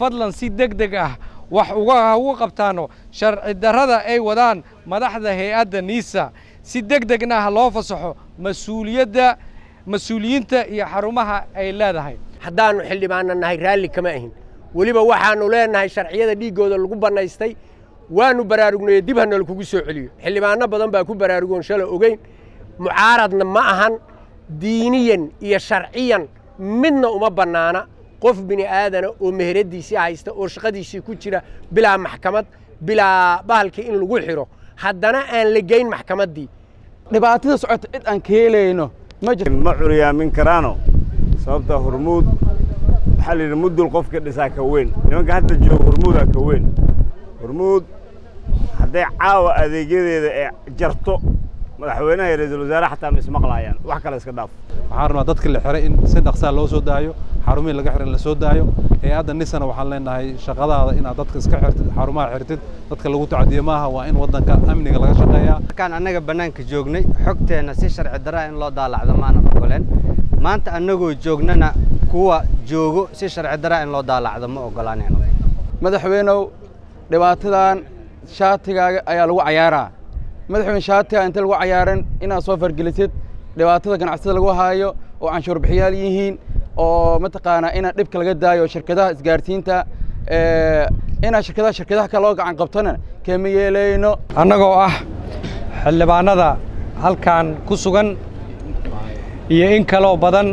فضلا سي دق دق آه وحوغاها هو قبتانو شر الدرادة اي ودان مدحدة هيئادة نيسا سي دق دقنا هلو فصحو مسؤولية دا مسؤولين تا اي حرومها اي لا دهي حدانو حلي معنا انها رالي كما اهين وليبا واحانو لا انها شرعية دا دي قودة القبان نيستي وانو برارقنا يدبهن الكوكو سوحلي حلي معنا بضان باكو برارقون شالا اوغين معارضنا ماهان دينيا يا شرعيا منا امبانانا qof bini aadana oo meheradiisii haysta oo shaqadiisii ku jira bilaa maxkamad bilaa bahalkii in lagu xidho haddana aan la geyn maxkamaddii dhibaatada socota cid aan ka helayno ma curyaamin karaano sababta hormuud waxaa la yidhi mudul qofka dhisaa ka weyn. Nimanka hadda jooga hormuudaa ka weyn. Hormuud hadday caawa adeegyadeeda ee jarto madaxweynaha iyo ra'iisul wasaare xataa ma ismaqlaayaan wax kale iska dhaaf. Waxaan rabnaa dadka la xiray in si dhaqsaa loo soo daayo xarumihii laga xiray in la soo daayo. Hay'adda nisana waxaan leenahay shaqadaada inaad dadka iska xirtid xarumaha xirtid dadka lagu tacadiyo maaha waa in waddanka amniga laga shaqeeyaa. Markaan annaga bannaanka joognay xogteenna si sharci darraa in loo daalacdo maanan ogoleen. Maanta annagoo joognana kuwa joogo si sharci darraa in loo daalacdo ma ogolaanayno madaxweynow dhibaatadan shaatigaaga ayaa lagu cayaaraa madaxweyne shaatiga inta lagu cayaaran inaad soo fargelisid dhibaatada ganacsada lagu haayo oo canshuur bixiyaal yihiin oo mataqaanaa inaad dhibka laga daayo shirkadaha isgaarsiinta inaad shirkadaha shirkadaha kale loo gacan qabtona kama yeelayno. Annagoo ah xildhibaanada halkan ku sugan iyo in kaloo badan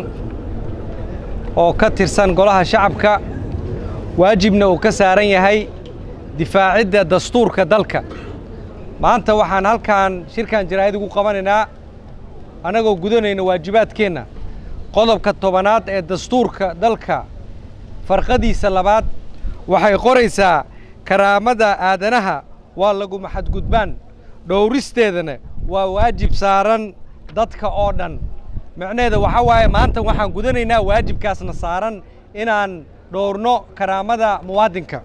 oo ka tirsan golaha shacabka waajibna uu ka saaran yahay difaacidda dastuurka dalka maanta waxaan halkan shirkan jaraa'id ugu qabanaynaa annagoo gudanayna waajibaadkeenna. Qodobka tobanaad ee dastuurka dalka farqadiisa labaad waxay qoraysaa karaamada aadanaha waa laguma xadgudbaan dhowristeedana waa waajib saaran dadka oo dhan. Macnaheeda waxaa waaye maanta waxaan gudanaynaa waajibkaasna saaran inaan dhowrno karaamada muwaadinka.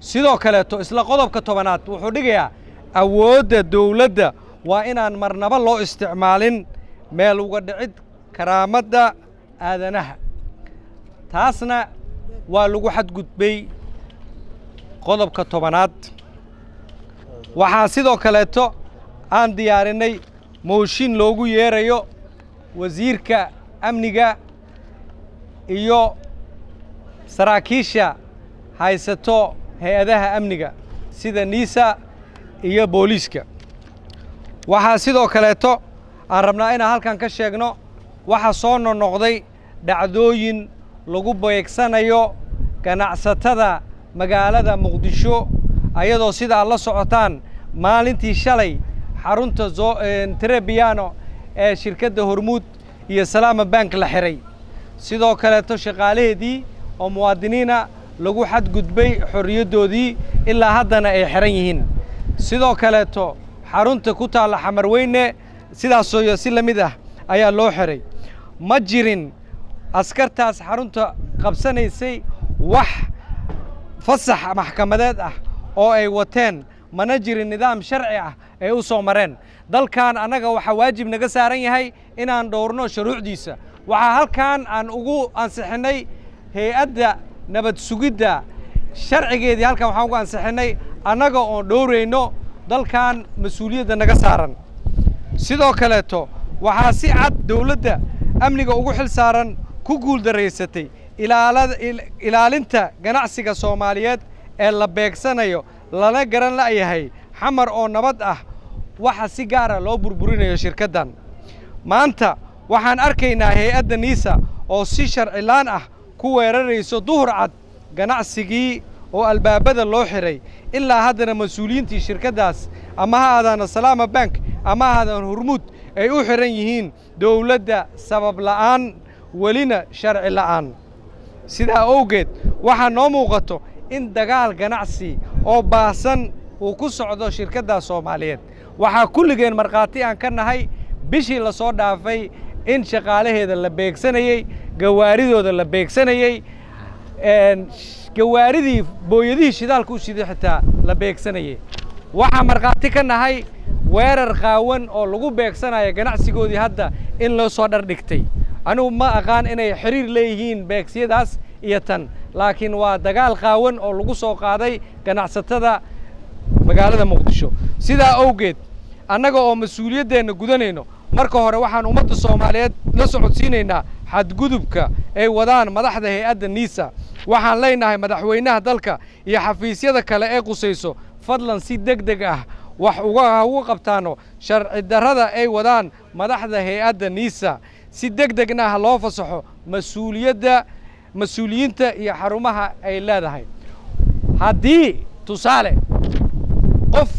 Sidoo kaleeto isla qodobka tobanaad wuxuu dhigayaa awoodda dawladda waa inaan marnaba loo isticmaalin meel uga dhicid karaamadda aadanaha. Taasna waa lagu xadgudbay qodobka tobanaad. Waxaa sidoo kaleeto aan diyaarinnay mooshin loogu yeerayo wasiirka amniga iyo saraakiisha haysato hay'adaha amniga sida niisa iyo booliiska. Waxaa sidoo kaleeto aan rabnaa inaan halkan ka sheegno waxaa soo noqnoqday dhacdooyin lagu beegsanayo ganacsatada magaalada muqdisho ayadoo sida aad la socotaan maalintii shalay xarunta trebiano ee shirkadda hormuud iyo salaama bank la xiray. Sidoo kaleeto shaqaalaheedii oo muwaadiniina lagu xadgudbay xorriyaddoodii ilaa haddana ay xihan yihiin sidoo kaleeto xarunta ku taalla xamarweyne sidaasoo si la mid ah ayaa loo xiray. Ma jirin askartaas xarunta qabsanaysay wax fasax maxkamadeed ah oo ay wateen. Mana jirin nidaam sharci ah ay u soo mareen. Dalkan annaga waxaa waajib naga saaran yahay inaan dhowrno shuruucdiisa. Waxaa halkan aan ugu ansixinnay hay'adda nabad sugidda sharcigeedii halkan waxaan ugu ansixinnay annaga oon dhowrayno dalkan mas'uuliyadda naga saaran. Sidoo kaleeto waxaa si cad dawladda amniga ugu xil saaran ku guuldaraysatay ilaalinta ganacsiga soomaaliyeed ee la beegsanayo lana garan la'yahay xamar oo nabad ah waxa si gaara loo burburinayo shirkaddan. Maanta waxaan arkaynaa hay'adda niisa oo si sharcilaan ah ku weerarayso duhur cad ganacsigii oo albaabada loo xiray. Ilaa haddana mas'uuliyiintii shirkaddaas ama ha aadaana salaama bank ama ha aadaan hormuud ay u xihan yihiin dawladda sabab la'aan welina sharci la'aan. Sidaa owgeed waxaa noo muuqato in dagaal ganacsi oo baahsan uu ku socdo shirkaddaas soomaaliyeed. Waxaa kulligeen markhaati aan ka nahay bishii la soo dhaafay in shaqaalaheeda la beegsanayey gawaaridooda la beegsanayey gawaaridii booyadihii shidaalka u shiday xitaa la beegsanayey waxaa markhaati ka nahay weerar qaawan oo lagu beegsanayo ganacsigoodii hadda in loo soo dhardhigtay anigu ma aqaan inay xiriir leeyihiin beegsiyadaas iyo tan laakiin waa dagaal qaawan oo lagu soo qaaday ganacsatada magaalada muqdisho. Sidaa awgeed annaga oo mas'uuliyaddeenna gudanayno marka hore waxaan ummadda soomaaliyeed la socodsiinaynaa xadgudubka ay wadaan madaxda hay'adda niisa waxaan leenahay madaxweynaha dalka iyo xafiisyada kale ee qusayso fadlan si deg deg ah wax uga uga qabtaano sharci darrada ay wadaan madaxda hay'adda niisa. Si deg degna ah loo fasaxo mas'uuliyadda mas'uuliyiinta iyo xarumaha ay leedahay. Haddii tusaale qof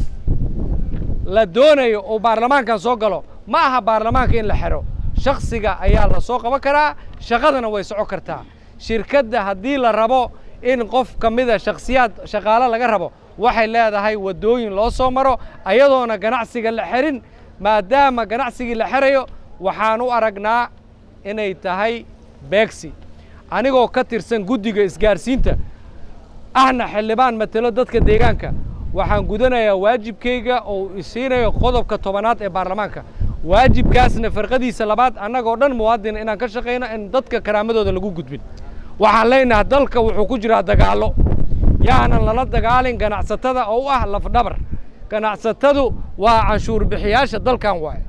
la doonayo uu baarlamaankan soo galo ma aha baarlamaanka in la xero. Shaksiga ayaa la soo qaban karaa shaqadana way soco kartaa shirkadda haddii la rabo in qof ka mida shakhsiyaad shaqaale laga rabo waxay leedahay waddooyin loo soo maro ayadoona ganacsiga la xerin. Maadaama ganacsigii la xerayo waxaan u aragnaa inay tahay beegsi. Anigoo ka tirsan guddiga isgaarsiinta ahna xildhibaan matelo dadka deegaanka. Waxaan gudanayaa waajibkayga oo isiinayo qodobka tobanaad ee baarlamaanka. Waajibkaasna farqadiisa labaad annagoo dhan muwaadina inaan ka shaqayno in dadka karaamadooda lagu gudbin waxaan leenahay dalka wuxuu ku jiraa dagaallo. Yaanan lala dagaalin ganacsatada oo u ah lafdhabar. Ganacsatadu waa canshuur bixiyaasha dalkan waaye.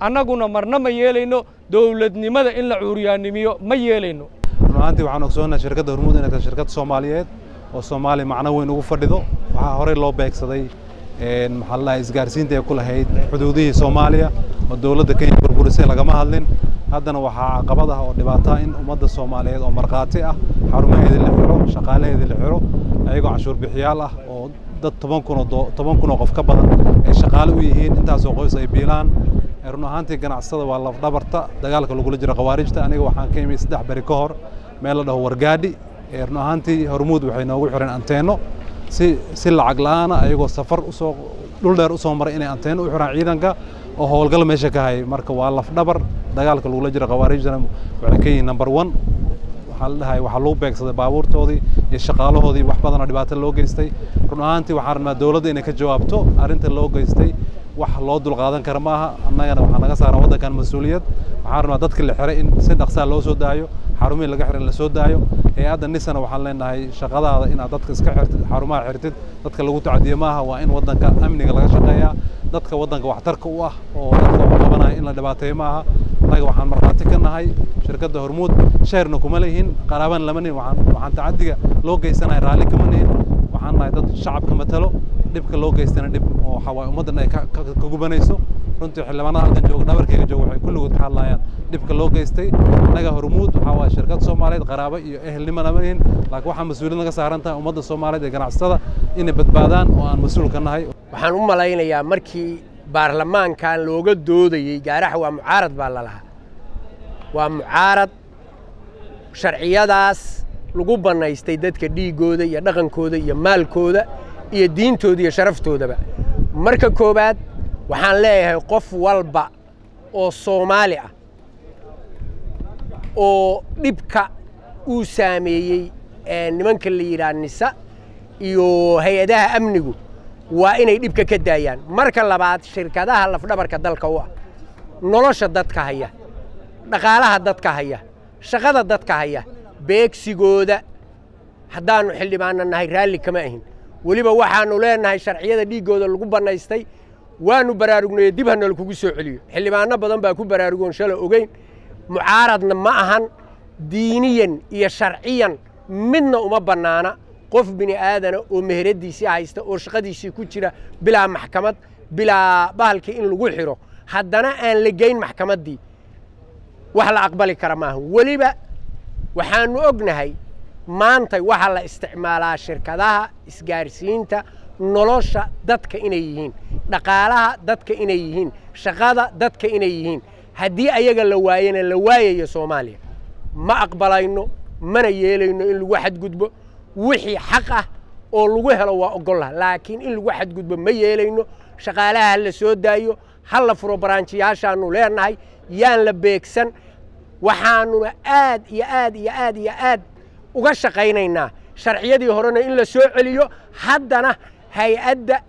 Annaguna marna ma yeelayno dowladnimada in la cuuriyaanimiyo ma yeelayno. Run ahaantii waxaan ogsoonahay shirkadda hormuud inay tahay shirkad soomaaliyeed oo soomaaliya macno weyn ugu fadhido. Waxaa horey loo beegsaday maxaa la dhahay isgaarsiinta ay ku lahayd xuduudihii soomaaliya oo dowladda kenya burburisay lagama hadlin haddana waxaa caqabad ah oo dhibaato ah in ummadda soomaaliyeed oo markhaati ah xarumaheedii la xiro shaqaalaheedii la xiro ayagoo canshuur bixiyaal ah oo dad toban kun oo toban kun oo qof ka badan ay shaqaale u yihiin. Intaasoo qoys ay biilaan. Run ahaantii ganacsatada waa lafdhabarta dagaalka lagula jiro khawaarijta aniga waxaan ka imi saddex beri ka hor meel la dhaho wargaadhi run ahaantii hormuud waxay noogu xireen anteenno si si lacag la'aana ayagoo safar u soo dhul dheer u soo maray inay anteenno u xiraan ciidanka oo howlgal meesha ka hayay. Marka waa lafdhabar dagaalka lagula jiro khawaarijtana waxay ka yihiin number one. Waxaa la dhahay waxaa lagu beegsaday baabuurtoodii iyo shaqaalahoodii wax badanoo dhibaato loo geystay. Run ahaantii waxaan rabnaa dowladda inay ka jawaabto arrinta loo geystay wax loo dulqaadan kara maaha. Annagana waxaa naga saaran waddankan mas'uuliyad. Waxaan rabnaa dadka la xiray in si dhaqsaa loo soo daayo xarumihii laga xiray la soo daayo. Hay'adda nisana waxaan leenahay shaqadaada inaad dadka iska xirtid xarumaha xirtid dadka lagu tacadiyo maaha waa in waddanka amniga laga shaqeeyaa. Dadka waddanka waxtarka u ah oo dadka wax qabanaya in la dhibaateeyo maaha annaga waxaan markhaati ka nahay shirkadda hormuud sheerna kuma leeyihiin qaraabana lama nihin waxaan tacadiga loo geysanahay raalli kama nihin waxaan nahay dad shacabka matalo dhibka loo geystana dhib oo waxaa waaye ummaddan ay ka gubanayso. Runtii xildhibaanada halkan jooga dhabarkayga jooga waxay kulligood ka hadlayaan dhibka loo geystay. Annaga hormuud waxaa waaye shirkad soomaaliyeed qaraabo iyo ehelnimo lama nihin laakiin waxaa mas'uuliyad naga saaran tahay ummadda soomaaliyeed ee ganacsatada inay badbaadaan oo aan mas'uul ka nahay. Waxaan u malaynayaa markii baarlamaankan looga doodayey gaaraxa waa mucaarad baa lalahaa waa mucaarad sharciyadaas lagu bannaystay dadka dhiiggooda iyo dhaqankooda iyo maalkooda iyo diintooda iyo sharaftoodaba marka koowaad waxaan leeyahay qof walba oo soomaali ah oo dhibka uu saameeyey nimanka la yidhaha nisa iyo hay'adaha amnigu waa inay dhibka ka daayaan. Marka labaad shirkadaha lafdhabarka dalka u ah nolosha dadka haya dhaqaalaha dadka haya shaqada dadka haya beegsigooda. Haddaannu xildhibaanna nahay raalli kama ahin. Weliba waxaannu leenahay sharciyada dhiiggooda lagu bannaystay waannu baraarugnay dib hana lakugu soo celiyo. Xildhibaanno badan baa ku baraarugoon shala ogeyn. Mucaaradna ma ahan diiniyan iyo sharciyan midna uma bannaana qof bini aadana oo meheradiisii haysta oo shaqadiisii ku jira bilaa maxkamad bilaa bahalkii in lagu xidho haddana aan la geyn maxkamaddii wax la aqbali kara maaha. Weliba waxaannu ognahay maantay waxaa la isticmaalaa shirkadaha isgaarsiinta nolosha dadka inay yihiin dhaqaalaha dadka inay yihiin shaqada dadka inay yihiin. Haddii ayaga la waayana la waayayo soomaaliya. Ma aqbalayno mana yeelayno in lagu xadgudbo wixii xaq ah oo lagu helo waa ogollaha laakiin in lagu xadgudbo ma yeelayno shaqaalaha ha la soo daayo ha la furo baraanjiyaashaannu leenahay yaan la beegsan waxaannuna aad iyo aad iyo aad iyo aad uga shaqaynaynaa. Sharciyadii horena in la soo celiyo haddana hay'adda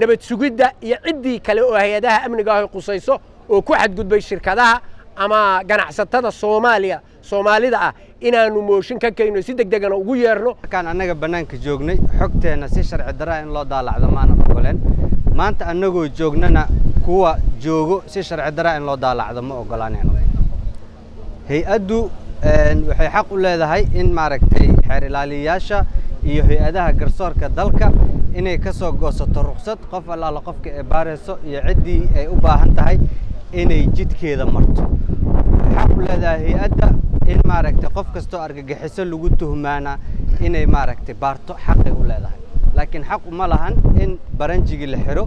nabad sugidda iyo ciddii kale oo hay'adaha amniga ah qusayso oo ku xadgudbay shirkadaha ama ganacsatada soomaaliya soomaalida ah inaannu mooshin ka kayno si deg degana ugu yeerno. Markaan annaga bannaanka joognay xogteenna si sharci darra in loo daalacdo maanan ogoleen. Maanta annagoo joognana kuwa joogo si sharci darra in loo daalacdo ma ogolaanayno hay'addu waxay xaq u leedahay in maaragtay xeer ilaaliyayaasha iyo hay'adaha garsoorka dalka inay ka soo goosato ruksad qof allaala qofka ee baarayso iyo ciddii ay u baahan tahay inay jidkeeda marto. Xaq u leedahay hay'adda in maaragtay qof kastoo argagixiso lagu tuhmaana inay maaragtay baarto xaqay u leedahay. Laakiin xaq uma lahan in baranjigii la xidho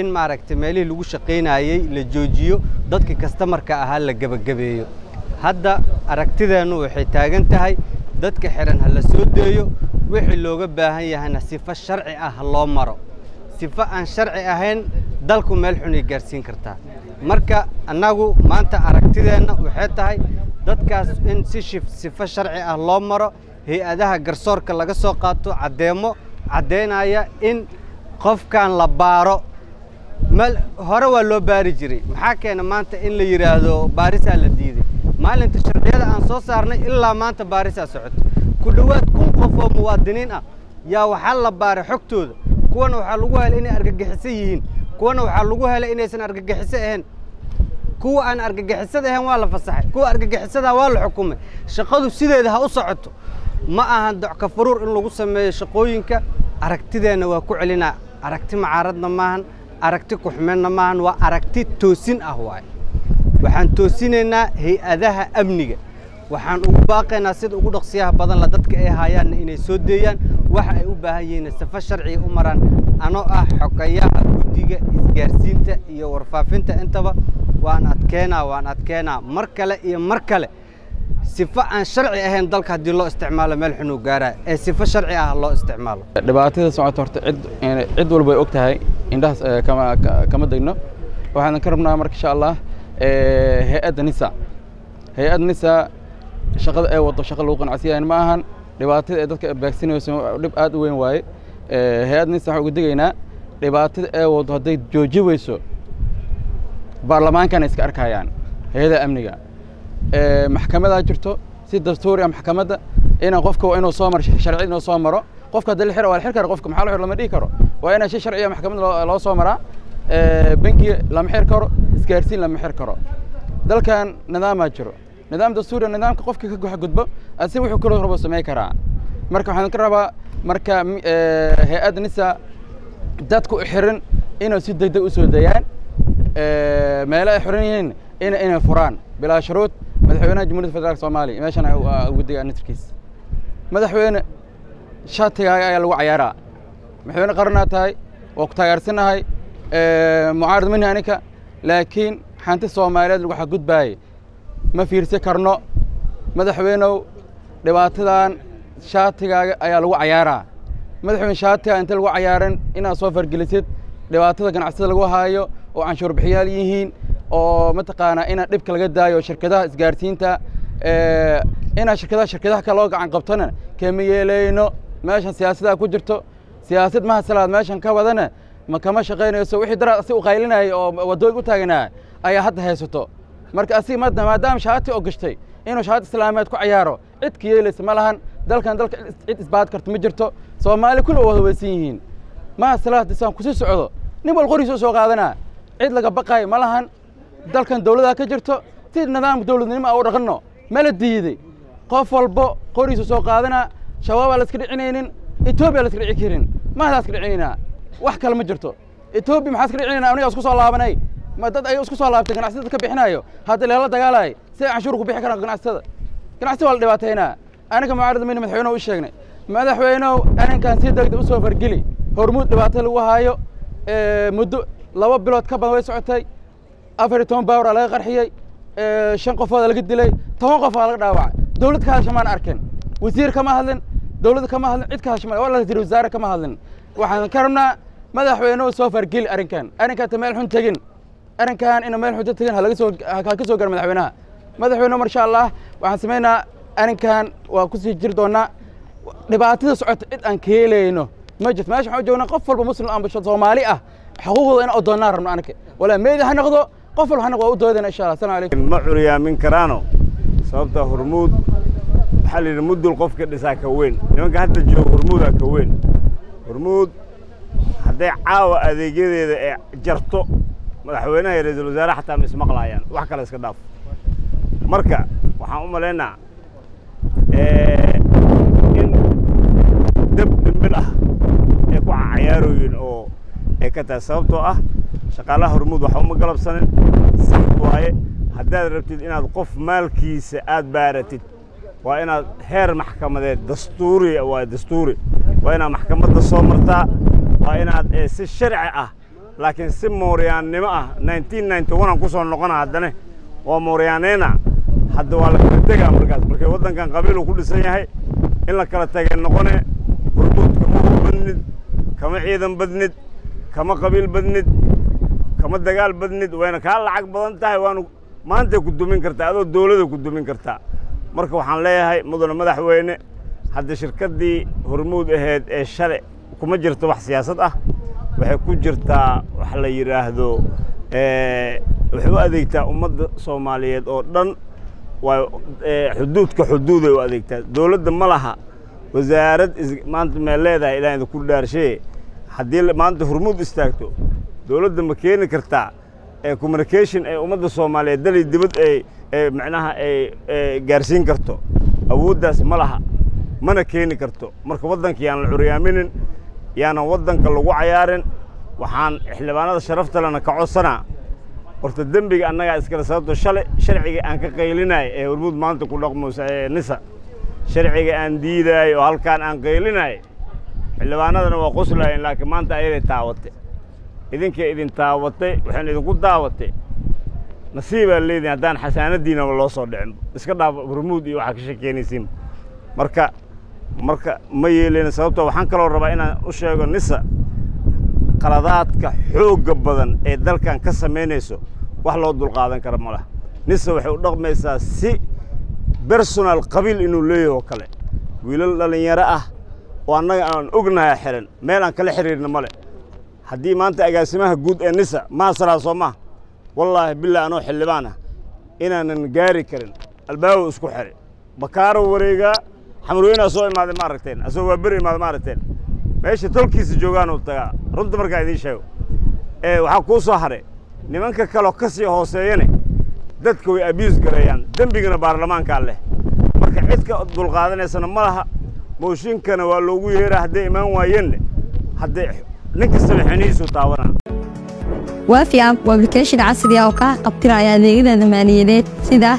in maaragtay meelihii lagu shaqaynayey la joojiyo dadkii kastamarka ahaa la gebagabeeyo hadda aragtideennu waxay taagan tahay dadka xidhan ha la soo deeyo wixii looga baahan yahayna sifo sharci ah loo maro. Sifo aan sharci ahayn dalku meel xunay gaarsiin kartaa. Marka annagu maanta aragtideenna waxay tahay dadkaas in si sifo sharci ah loo maro hay'adaha garsoorka laga soo qaato caddeemo caddaynaya in qofkan la baaro. Hore waa loo baari jiray. Maxaa keena maanta in la yidhaahdo baarisaa la diiday? Maalinta sharciyada aan soo saarnay ilaa maanta baarisaa socoto ku dhowaad kun qof oo muwaadiniin ah yaa waxaa la baaray xogtooda. Kuwana waxaa lagu helay inay argagixiso yihiin. Kuwana waxaa lagu helay inaysan argagixiso ahayn kuwa aan argagixisada ahayn waa la fasaxay. Kuwa argagixisadaa waa la xukumay. Shaqadu sideeda ha u socoto. Ma ahan docka faruur in lagu sameeyo shaqooyinka. Aragtideenna waa ku celinaa aragti macaaradna maahan aragti kuxmeenna maahan waa aragti toosin ah waaye. Waxaan toosinaynaa hay'adaha amniga. Waxaan ugu baaqaynaa sida ugu dhaqsiyaha badan la dadka ay haayaanna inay soo deeyaan. Waxa ay u baahan yihiin safo sharciga u maraan. Anoo ah xogayaha guddiga isgaarsiinta iyo warfaafinta intaba waan adkeenaa waan adkeenaa. Mar kale iyo mar kale sifo aan sharci ahayn dalka haddii loo isticmaalo meel xunuu gaaraa ee sifo sharci ah loo isticmaalo. Dhibaatada socota horta cid cid walba ay og tahay indhahaas kama kama degno. Waxaan ka rabnaa marka insha allah hay'adda nisa. Hay'adda nisa shaqada ay wado shaqa lagu qanacsiyahan ma ahan dhibaatada ee dadka baagsinayso dhib aad u weyn waaye. Hay'adda nisa waxaan uga digaynaa dhibaatada ay wado hadday jooji weyso baarlamaankana iska arkayaan hay'adaha amniga. Maxkamadaa jirto? Si dastuuriya maxkamadda inaan qofka inuu soo maro sharci inuu soo maro. Qofka haddii la waa la karo qofka maxaa la lama dhihi karo. Waa inaan si sharciya maxkamad loo soo maraa. Bangi lama xiri karo isgaarsiin lama xiri karo. Dalkan nidaamaa jiro. Nidaam dastuuriya nidaamka qofka ka goxa gudbo asi wuxuu kaloo rabo samey karaa. Marka waxaan ka rabaa marka hay'adda nisa dadku u xiran inay si degdeg u dayaan meelo ay xiran yihiin ina inay furaan. Bilaa shuruud madaxweynaha jamhuuriyadda federaalka soomaaliya meeshan ugu digaa nitrkiis madaxweyne shatigaaga ayaa lagu cayaaraa. Madaxweyne qaranaa tahay waa ku taageersanahay mucaarad mani anika laakiin xanti soomaaliyeed lagu xadgudbaayay. Ma fiirsi karno. Madaxweynow dhibaatadan shaatigaaga ayaa lagu cayaaraa. Madaxweyne shaatigaa inta lagu cayaaran inaad soo fargelisid dhibaatada ganacsada lagu haayo oo canshuur bixiyaal yihiin oo mataqaanaa inaa dhibka laga daayo shirkadaha isgaarsiinta inaa shirkadaha shirkadaha kale loo gacan qabtona kama yeelayno meeshan siyaasadaha ku jirto. Siyaasad maha salaad meeshan ka wadana ma kama shaqaynayso wixii daraad asi u qaylinaya oo waddooyin u taaganaa ayaa hadda haysato. Marka asi maadaama shaati oo gashtay inuu shaati islaameed ku cayaaro cid ka yeelaysa ma lahan dalkan dalka cid isbaad karta ma jirto. Soomaali kulli waa haweysan yihiin. Maha salaad isaan ku sii socdo nin wal qorigiisa u soo qaadanaa cid laga baqaayo ma lahan. Dalkan dawladaa ka jirto si nidaamka dawladnimo a u dhaqanno mala diiday. Qof walbo qorigiisa soo qaadanaa shabaabaa la iska dhicinaynin etoobiya la iska dhici karin. Mahdaa iska dhicinaynaa? Wax kale ma jirto. Etoobiya maxaa iska dhicinayna anigaa isku soo laabanay ma dad ay isku soo laabtay ganacsatada ka bixinayo hadda leela dagaalay si ay canshuur ku bixi karaan ganacsatada ganacsatada waa la dhibaataynaa aniga mucaarada mayna madaxweynehu u sheegnay. Madaxweynehu arrinkan si degdeg u soo fargeli. Hormuud dhibaato lagu haayo muddo laba bilood ka badan way socotay. Afar iyo toban baawraa laga qarxiyey. Shan qofooda laga dilay. Toban qof aa laga dhaawacay. Dawlad ka hadasha maan arkin. Wasiir kama hadlin. Dawladda kama hadlin. Cid ka hadasha ma wala wasiir wasaare kama hadlin. Waxaan ka rabnaa madaxweynuhu soo fargeli arrinkan. Arrinkan ta meel xun tegin. Arrinkan ina meel xunta tegin halaga soo ha ka soo gara madaxweynaha. Madaxweynuhu marsha allah waxaan samaynaa arrinkan waa ku sii jiri doonaa. Dhibaatada socota cid aan keelayno ma jirto meesha waxaan u joognaa qof walba muslim aan bulsho soomaali ah xuquuqdooda inaan odoonnaa rabno anaka walaa meedi ha noqdo qof walba ha noqdo waa u doodayna insha allah. Assalamu calaykum ma curyaamin karaano? Sababta hormuud waxaa la yidhi mudul qofka dhisaa ka weyn. Nimanka hadda jooga hormuudaa ka weyn. Hormuud hadday caawa adeegyadeeda ee jarto madaxweynaha iyo ra'iisul wasaare xataa ma ismaqlaayaan wax kale iska dhaaf. Marka waxaan u malaynaa dab dhimbil ah ay ku cayaarooyin oo ay ka tahay sababtoo ah shaqaalaha hormuud waxa uma galabsanin. Sax waaye haddaad rabtid inaad qof maalkiisa aad baaratid waa inaad heer maxkamadeed dastuuri waa dastuuri. Waa inaad maxkamadda soo martaa waa inaad si sharci ah laakiin si mooryaannimo ah aan ku soo noqona haddane waa mooryaaneyna hadda waa la kala tegaa markaas. Markay waddankan qabiil uu ku dhisan yahay in la kala tegay noqone hormuud kama hub badnid kama ciidan badnid kama qabiil badnid kama dagaal badnid wayna kaa lacag badan tahay waanu maantay ku dumin kartaa adoo dawladda ku dumin kartaa. Marka waxaan leeyahay mudane madaxweyne hadda shirkaddii hormuud ahayd ee shale kuma jirto wax siyaasad ah waxay ku jirtaa wax la yidhaahdo waxay u adeegtaa ummadda soomaaliyeed oo dhan waa xuduudka xuduuday u adeegtaa. Dawladda ma laha wasaarad maanta mee leedahay ilaa idinku dhaarshee haddii maanta hormuud istaagto dawladda ma keeni kartaa communication ee ummadda soomaaliyeed dali dibad ay macnaha ay gaarsiin karto. Awooddaas ma laha mana keeni karto. Marka waddanka yaan la curyaaminin yaanan waddanka lagu cayaarin waxaan xildhibaanada sharafta lena ka codsanaa. Horta dembiga annagaa iskale sababto shalay sharciga aan ka qaylinaayo ee hormuud maanta ku dhaqmaysa ee nisa. Sharciga aan diidaayo oo halkaan aan qaylinaayo xildhibaanadana waa qoslaayeen laakiin maanta ayaday taawatay idinkay idin taawatay waxayna idinku daawatay nasiibaa leedihin haddaan xasaanadiinaba loo soo dhicin. Iska dhaaf hormuud iyo waxaa ka shekeynaysiin marka marka ma yeeleyna sababtoo waxaan kaloo rabaa inaan u sheego nisa qaladaadka xoogga badan ee dalkan ka samaynayso wax loo dulqaadan kara ma laha. Nisa waxay u dhaqmaysaa si bersonal qabiil inuu leeyahay oo kale. Wiilal dhallinyaro ah oo annaga aan ognahay xihan meel aan kala xiriirna male haddii maanta agaasimaha guud ee nisa maasalaa soo wallaahi billah anoo xildhibaan ah. Inaanan gaari karin. Albaabow isku xidhay bakaaro wareegaa xamurweynaa soo imaaday ma aragteen. Asagoo waa beri imaaday ma aragteen. Meesha tolkiisa joogaanuu tagaa. Runta markaa idiin sheego. Ee waxaa kuu soo haray. Nimanka kaloo ka sii hooseeyane dadka way abius gareeyaan. Dembigana baarlamaankaa leh. Marka cid ka dulqaadanaysana ma laha mooshinkana waa loogu yeeraa hadday imaan waayeenne hadday nin kastaba xinihiisu taabanaa. Waafi app waa application casri ah oo kaa qabtiraya adeegyada maaliyadeed sida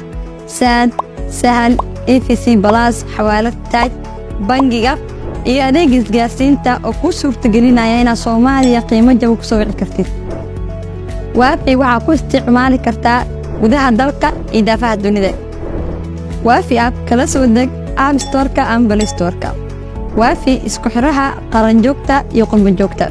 saad sahal efc balas xawaalad taaj bangiga iyo adeeg isgaarsiinta oo kuu suurtagelinaya inaad soomaaliya qiimo jaba ku soo wici kartid. Waafi waxaa ku isticmaali kartaa gudaha dalka iyo daafaha dunida. Waafi app kala soo deg app storka ama balistorka waafi isku xidhaha qaranjoogta iyo qurbanjoogta